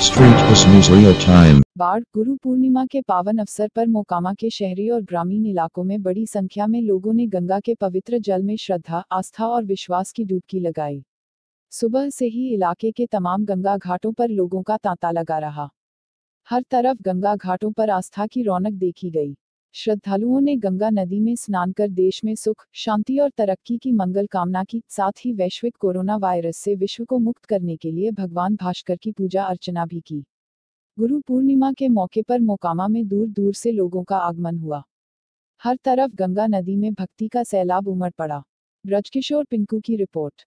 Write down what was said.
Street बस news Real Time. बाढ़ गुरु पूर्णिमा के पावन अवसर पर मोकामा के शहरी और ग्रामीण इलाकों में बड़ी संख्या में लोगों ने गंगा के पवित्र जल में श्रद्धा, आस्था और विश्वास की डुबकी लगाई। सुबह से ही इलाके के तमाम गंगा घाटों पर लोगों का तांता लगा रहा। हर तरफ़ गंगा घाटों पर आस्था की रौनक देखी गई। श्रद्धालुओं ने गंगा नदी में स्नान कर देश में सुख, शांति और तरक्की की मंगल कामना की, साथ ही वैश्विक कोरोना वायरस से विश्व को मुक्त करने के लिए भगवान भास्कर की पूजा अर्चना भी की। गुरु पूर्णिमा के मौके पर मोकामा में दूर दूर से लोगों का आगमन हुआ। हर तरफ़ गंगा नदी में भक्ति का सैलाब उमड़ पड़ा। ब्रजकिशोर पिंकू की रिपोर्ट।